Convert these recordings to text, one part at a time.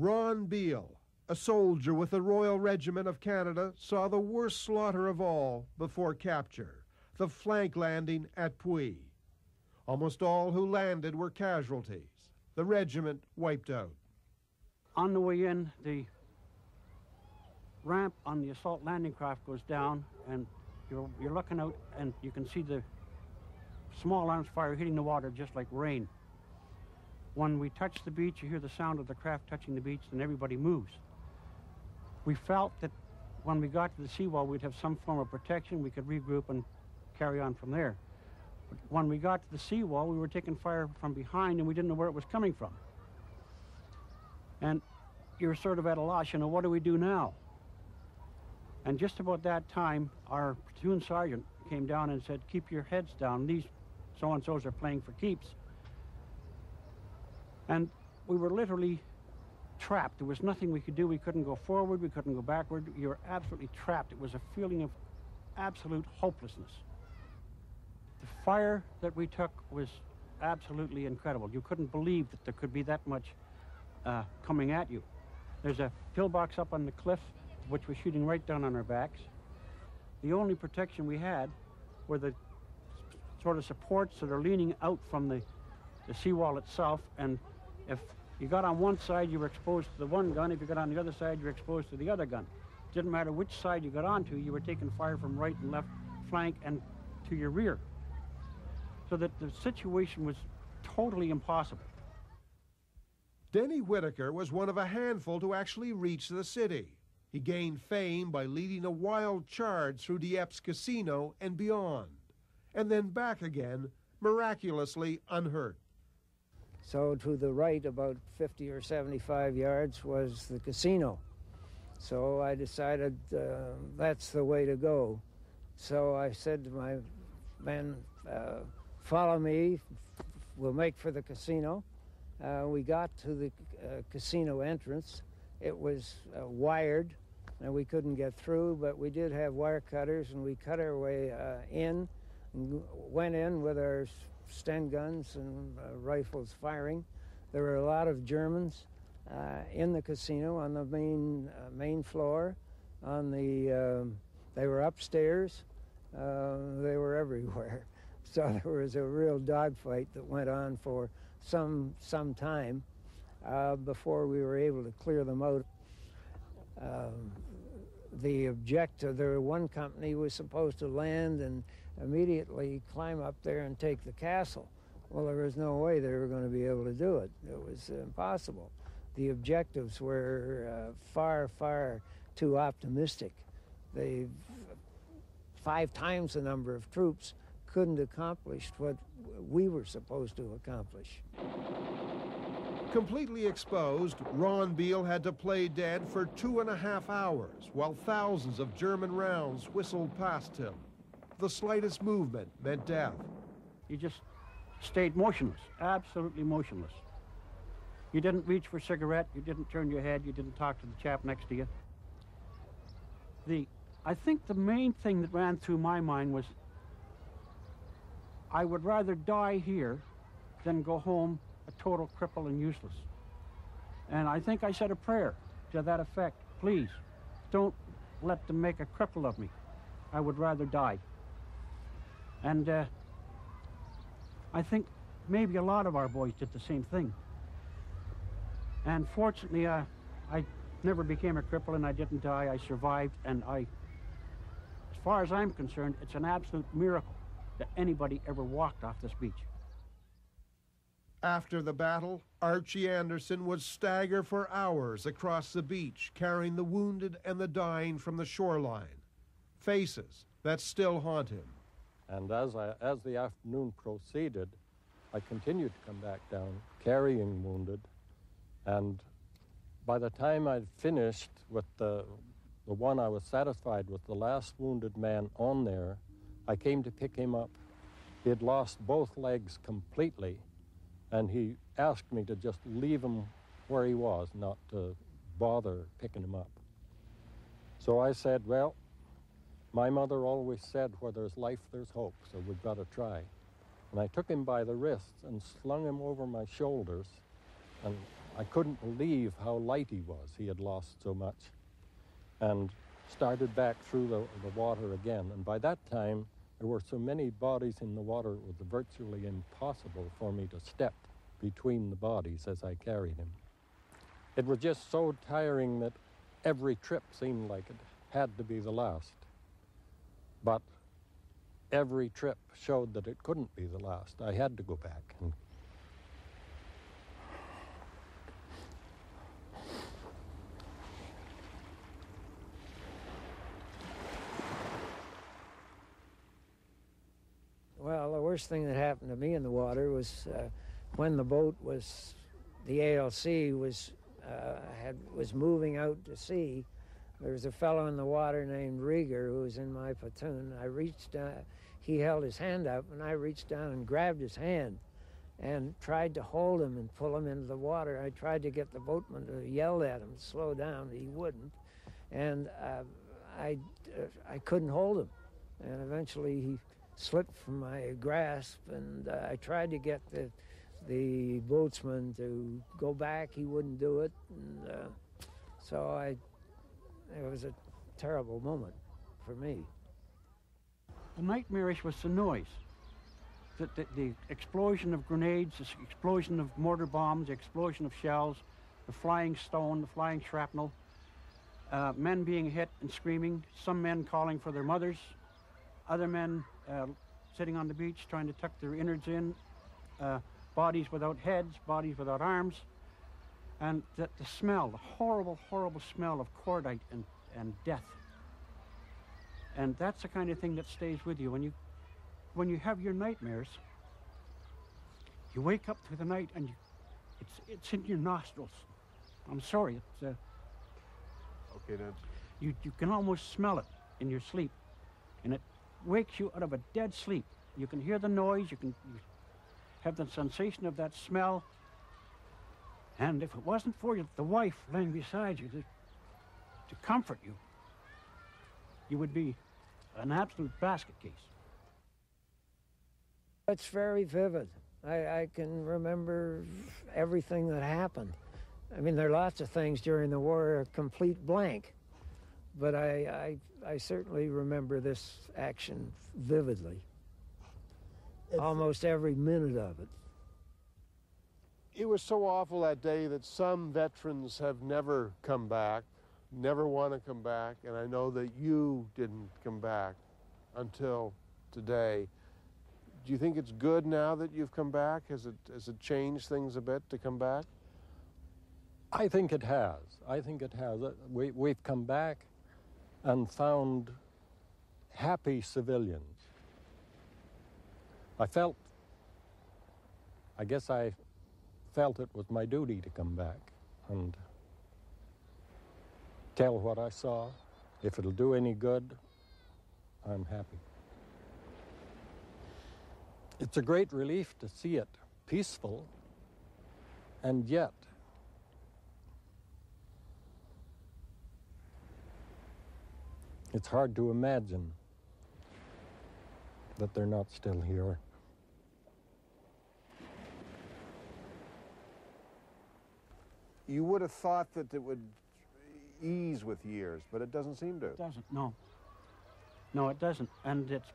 Ron Beale, a soldier with the Royal Regiment of Canada, saw the worst slaughter of all before capture the flank landing at Puys. Almost all who landed were casualties. The regiment wiped out. On the way in, the ramp on the assault landing craft goes down, and you're, you're looking out, and you can see the small arms fire hitting the water just like rain. When we touch the beach, you hear the sound of the craft touching the beach, and everybody moves. We felt that when we got to the seawall, we'd have some form of protection. We could regroup and carry on from there. But when we got to the seawall, we were taking fire from behind and we didn't know where it was coming from. And you're sort of at a loss, you know, what do we do now? And just about that time, our platoon sergeant came down and said, keep your heads down. These so-and-sos are playing for keeps. And we were literally trapped. There was nothing we could do. We couldn't go forward. We couldn't go backward. You were absolutely trapped. It was a feeling of absolute hopelessness. The fire that we took was absolutely incredible. You couldn't believe that there could be that much uh, coming at you. There's a pillbox up on the cliff, which was shooting right down on our backs. The only protection we had were the sort of supports that are leaning out from the, the seawall itself. And if you got on one side, you were exposed to the one gun. If you got on the other side, you were exposed to the other gun. Didn't matter which side you got onto, you were taking fire from right and left flank and to your rear so that the situation was totally impossible. Denny Whitaker was one of a handful to actually reach the city. He gained fame by leading a wild charge through Dieppe Casino and beyond, and then back again, miraculously unhurt. So to the right, about 50 or 75 yards, was the casino. So I decided uh, that's the way to go. So I said to my men, uh, follow me, we'll make for the casino. Uh, we got to the uh, casino entrance. It was uh, wired, and we couldn't get through, but we did have wire cutters, and we cut our way uh, in, and went in with our Sten guns and uh, rifles firing. There were a lot of Germans uh, in the casino on the main main floor. On the, um, they were upstairs. they were everywhere. So there was a real dogfight that went on for some some time uh, before we were able to clear them out. Um, the objective, there one company was supposed to land and immediately climb up there and take the castle. Well, there was no way they were going to be able to do it. It was impossible. The objectives were uh, far, far too optimistic. They five times the number of troops couldn't accomplish what we were supposed to accomplish. Completely exposed, Ron Beale had to play dead for two and a half hours while thousands of German rounds whistled past him. The slightest movement meant death. You just stayed motionless, absolutely motionless. You didn't reach for a cigarette, you didn't turn your head, you didn't talk to the chap next to you. The, I think the main thing that ran through my mind was I would rather die here than go home a total cripple and useless. And I think I said a prayer to that effect. Please, don't let them make a cripple of me. I would rather die. And uh, I think maybe a lot of our boys did the same thing. And fortunately, uh, I never became a cripple and I didn't die. I survived, and I, as far as I'm concerned, it's an absolute miracle that anybody ever walked off this beach. After the battle, Archie Anderson would stagger for hours across the beach, carrying the wounded and the dying from the shoreline. Faces that still haunt him. And as, I, as the afternoon proceeded, I continued to come back down, carrying wounded. And by the time I'd finished with the, the one I was satisfied with, the last wounded man on there, I came to pick him up. He had lost both legs completely and he asked me to just leave him where he was, not to bother picking him up. So I said, well, my mother always said, where there's life, there's hope, so we've got to try. And I took him by the wrists and slung him over my shoulders and I couldn't believe how light he was. He had lost so much. And started back through the, the water again. And by that time, there were so many bodies in the water, it was virtually impossible for me to step between the bodies as I carried him. It was just so tiring that every trip seemed like it had to be the last. But every trip showed that it couldn't be the last. I had to go back and Well, the worst thing that happened to me in the water was uh, when the boat was, the ALC was uh, had was moving out to sea. There was a fellow in the water named Rieger who was in my platoon. I reached down, he held his hand up, and I reached down and grabbed his hand and tried to hold him and pull him into the water. I tried to get the boatman to yell at him slow down, he wouldn't. And uh, I, uh, I couldn't hold him. And eventually he slipped from my grasp, and uh, I tried to get the the boatsman to go back. He wouldn't do it, and uh, so I. It was a terrible moment for me. The nightmarish was the noise. The, the, the explosion of grenades, the explosion of mortar bombs, the explosion of shells, the flying stone, the flying shrapnel, uh, men being hit and screaming, some men calling for their mothers, other men uh, sitting on the beach trying to tuck their innards in, uh, bodies without heads, bodies without arms, and the, the smell, the horrible, horrible smell of cordite and, and death. And that's the kind of thing that stays with you when you, when you have your nightmares. You wake up through the night and you, it's, it's in your nostrils. I'm sorry, it's, uh, Okay, Ned. you, you can almost smell it in your sleep. And it wakes you out of a dead sleep. You can hear the noise, you can have the sensation of that smell. And if it wasn't for you, the wife laying beside you to, to comfort you, you would be an absolute basket case. It's very vivid. I, I can remember everything that happened. I mean, there are lots of things during the war a complete blank, but I, I, I certainly remember this action vividly. Almost every minute of it. It was so awful that day that some veterans have never come back, never want to come back, and I know that you didn't come back until today. Do you think it's good now that you've come back? Has it has it changed things a bit to come back? I think it has. I think it has. Uh, We, we've come back and found happy civilians. I felt, I guess I felt it was my duty to come back and tell what I saw. If it'll do any good, I'm happy. It's a great relief to see it peaceful, and yet It's hard to imagine that they're not still here. You would have thought that it would ease with years, but it doesn't seem to. It doesn't, no. No, it doesn't. And it's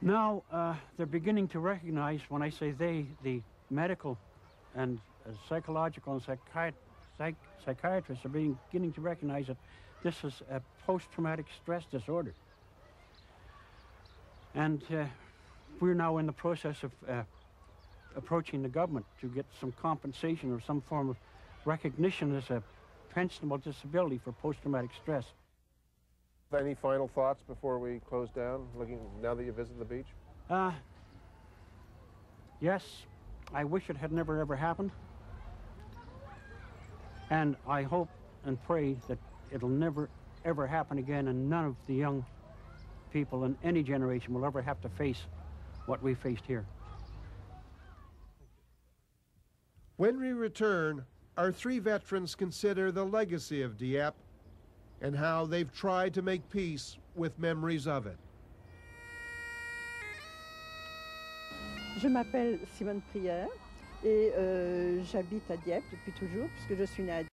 now uh, they're beginning to recognize, when I say they, the medical and uh, psychological and psychiat- psych- psychiatrists are beginning to recognize that this is a post-traumatic stress disorder. And uh, we're now in the process of uh, approaching the government to get some compensation or some form of recognition as a pensionable disability for post-traumatic stress. Any final thoughts before we close down? Looking now that you visit the beach. Uh, yes, I wish it had never ever happened. And I hope and pray that it'll never ever happen again and none of the young people in any generation will ever have to face what we faced here. When we return, our three veterans consider the legacy of Dieppe and how they've tried to make peace with memories of it. Je m'appelle Simone Prière Et euh, j'habite à Dieppe depuis toujours, puisque je suis née à